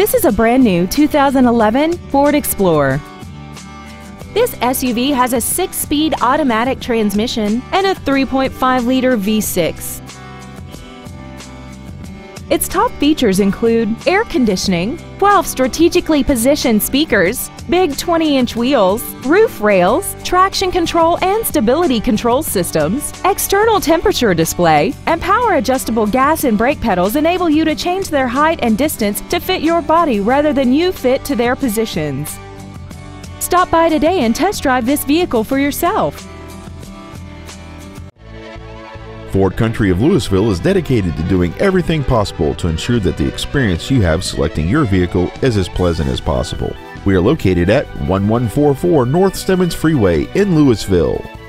This is a brand new 2011 Ford Explorer. This SUV has a 6-speed automatic transmission and a 3.5-liter V6. Its top features include air conditioning, 12 strategically positioned speakers, big 20-inch wheels, roof rails, traction control and stability control systems, external temperature display, and power adjustable gas and brake pedals enable you to change their height and distance to fit your body rather than you fit to their positions. Stop by today and test drive this vehicle for yourself. Ford Country of Lewisville is dedicated to doing everything possible to ensure that the experience you have selecting your vehicle is as pleasant as possible. We are located at 1144 North Stemmons Freeway in Lewisville.